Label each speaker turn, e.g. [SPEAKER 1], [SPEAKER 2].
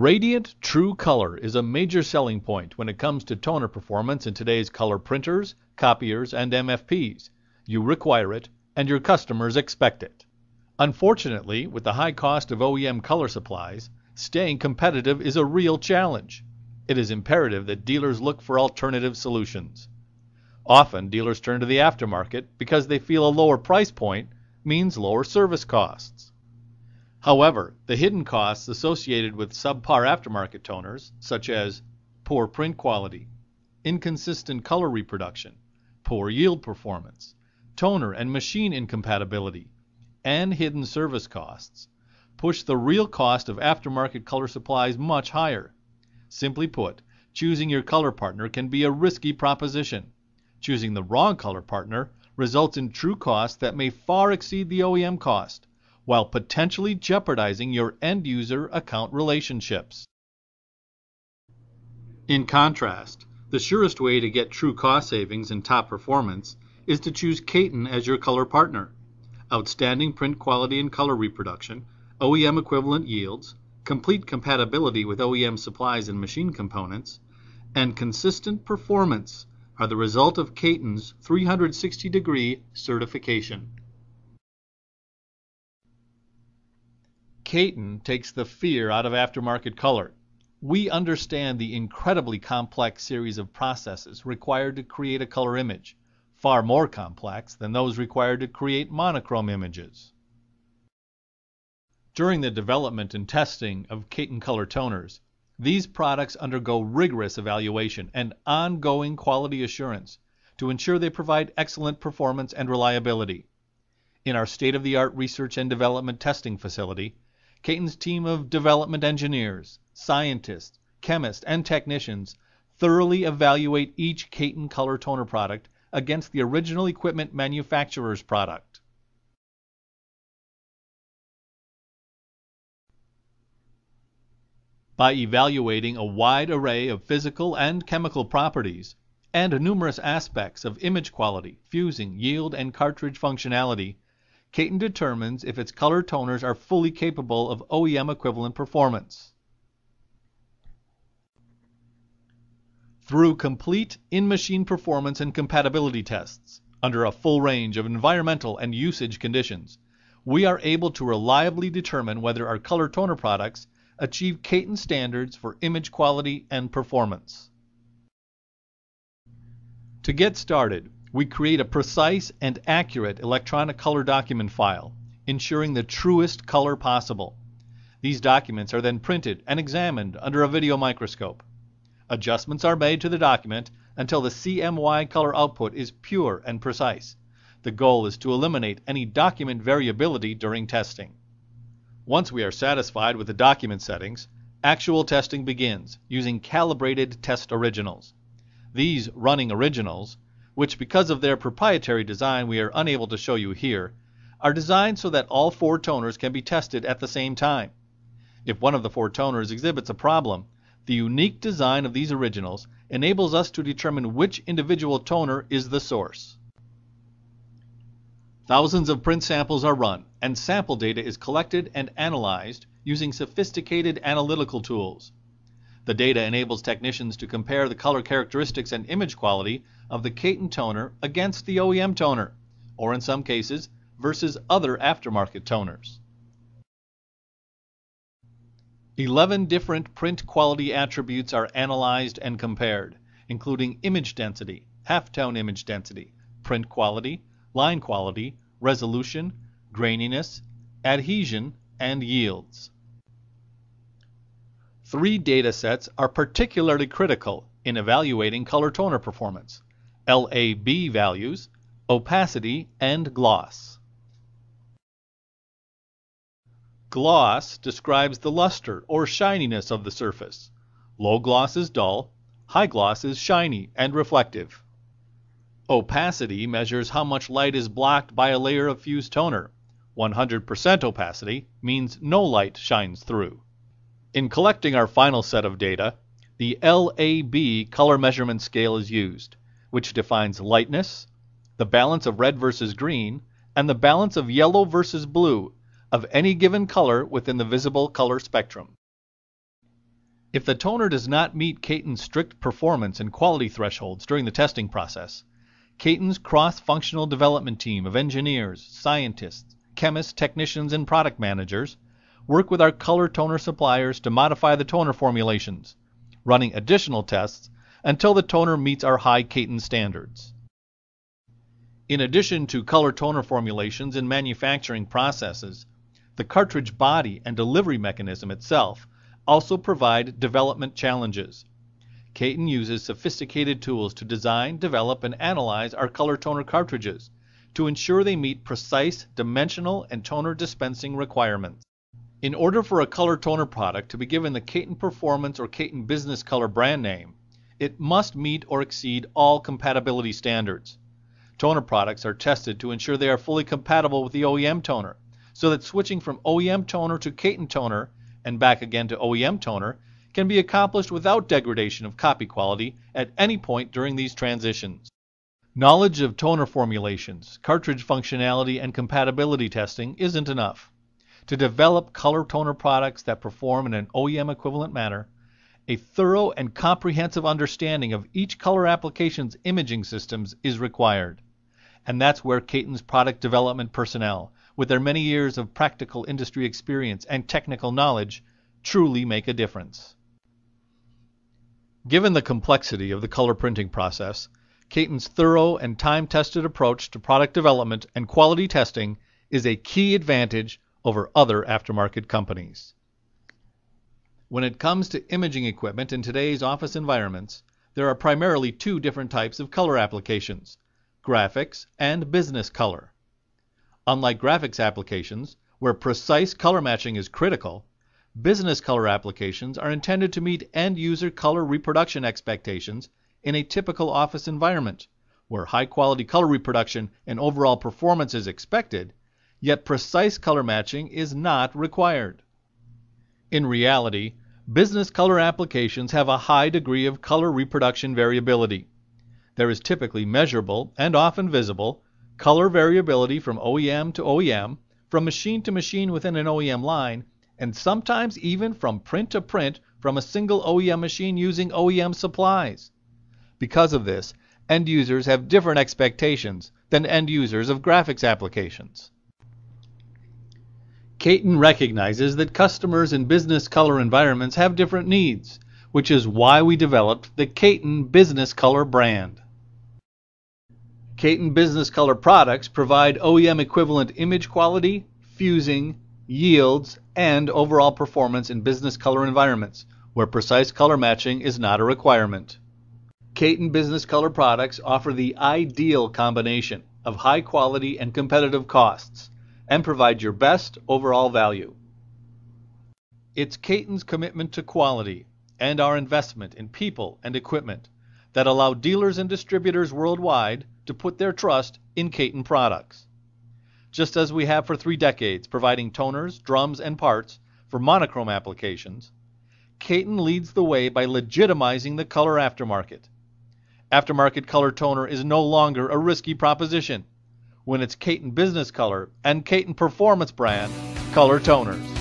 [SPEAKER 1] Radiant True Color is a major selling point when it comes to toner performance in today's color printers, copiers, and MFPs. You require it, and your customers expect it. Unfortunately, with the high cost of OEM color supplies, staying competitive is a real challenge. It is imperative that dealers look for alternative solutions. Often, dealers turn to the aftermarket because they feel a lower price point means lower service costs. However, the hidden costs associated with subpar aftermarket toners, such as poor print quality, inconsistent color reproduction, poor yield performance, toner and machine incompatibility, and hidden service costs, push the real cost of aftermarket color supplies much higher. Simply put, choosing your color partner can be a risky proposition. Choosing the wrong color partner results in true costs that may far exceed the OEM cost while potentially jeopardizing your end user account relationships. In contrast, the surest way to get true cost savings and top performance is to choose Katun as your color partner. Outstanding print quality and color reproduction, OEM equivalent yields, complete compatibility with OEM supplies and machine components, and consistent performance are the result of Katun's 360 degree certification. Katun takes the fear out of aftermarket color. We understand the incredibly complex series of processes required to create a color image, far more complex than those required to create monochrome images. During the development and testing of Katun Color toners, these products undergo rigorous evaluation and ongoing quality assurance to ensure they provide excellent performance and reliability. In our state-of-the-art research and development testing facility, Katun's team of development engineers, scientists, chemists, and technicians thoroughly evaluate each Katun color toner product against the original equipment manufacturer's product. By evaluating a wide array of physical and chemical properties, and numerous aspects of image quality, fusing, yield, and cartridge functionality, Katun determines if its color toners are fully capable of OEM equivalent performance. Through complete in-machine performance and compatibility tests, under a full range of environmental and usage conditions, we are able to reliably determine whether our color toner products achieve Katun standards for image quality and performance. To get started, we create a precise and accurate electronic color document file, ensuring the truest color possible. These documents are then printed and examined under a video microscope. Adjustments are made to the document until the CMY color output is pure and precise. The goal is to eliminate any document variability during testing. Once we are satisfied with the document settings, actual testing begins using calibrated test originals. These running originals which because of their proprietary design we are unable to show you here, are designed so that all four toners can be tested at the same time. If one of the four toners exhibits a problem, the unique design of these originals enables us to determine which individual toner is the source. Thousands of print samples are run, and sample data is collected and analyzed using sophisticated analytical tools. The data enables technicians to compare the color characteristics and image quality of the Katun toner against the OEM toner, or in some cases, versus other aftermarket toners. 11 different print quality attributes are analyzed and compared, including image density, halftone image density, print quality, line quality, resolution, graininess, adhesion, and yields. Three data sets are particularly critical in evaluating color toner performance LAB values, opacity, and gloss. Gloss describes the luster or shininess of the surface. Low gloss is dull, high gloss is shiny and reflective. Opacity measures how much light is blocked by a layer of fused toner. 100% opacity means no light shines through. In collecting our final set of data, the LAB color measurement scale is used, which defines lightness, the balance of red versus green, and the balance of yellow versus blue of any given color within the visible color spectrum. If the toner does not meet Katun's strict performance and quality thresholds during the testing process, Katun's cross-functional development team of engineers, scientists, chemists, technicians, and product managers work with our color toner suppliers to modify the toner formulations, running additional tests until the toner meets our high Katun standards. In addition to color toner formulations and manufacturing processes, the cartridge body and delivery mechanism itself also provide development challenges. Katun uses sophisticated tools to design, develop, and analyze our color toner cartridges to ensure they meet precise dimensional and toner dispensing requirements. In order for a color toner product to be given the Katun Performance or Katun Business Color brand name, it must meet or exceed all compatibility standards. Toner products are tested to ensure they are fully compatible with the OEM toner, so that switching from OEM toner to Katun toner and back again to OEM toner can be accomplished without degradation of copy quality at any point during these transitions. Knowledge of toner formulations, cartridge functionality, and compatibility testing isn't enough. To develop color toner products that perform in an OEM equivalent manner, a thorough and comprehensive understanding of each color application's imaging systems is required. And that's where Katun's product development personnel, with their many years of practical industry experience and technical knowledge, truly make a difference. Given the complexity of the color printing process, Katun's thorough and time-tested approach to product development and quality testing is a key advantage over other aftermarket companies. When it comes to imaging equipment in today's office environments, there are primarily two different types of color applications graphics and business color. Unlike graphics applications, where precise color matching is critical, business color applications are intended to meet end user color reproduction expectations in a typical office environment, where high quality color reproduction and overall performance is expected yet precise color matching is not required. In reality, business color applications have a high degree of color reproduction variability. There is typically measurable, and often visible, color variability from OEM to OEM, from machine to machine within an OEM line, and sometimes even from print to print from a single OEM machine using OEM supplies. Because of this, end users have different expectations than end users of graphics applications. Katun recognizes that customers in business color environments have different needs, which is why we developed the Katun Business Color brand. Katun Business Color products provide OEM equivalent image quality, fusing, yields, and overall performance in business color environments, where precise color matching is not a requirement. Kayton Business Color products offer the ideal combination of high quality and competitive costs and provide your best overall value. It's Katun's commitment to quality and our investment in people and equipment that allow dealers and distributors worldwide to put their trust in Katun products. Just as we have for three decades providing toners, drums, and parts for monochrome applications, Katun leads the way by legitimizing the color aftermarket. Aftermarket color toner is no longer a risky proposition when it's Katun Business Color and Katun Performance brand color toners.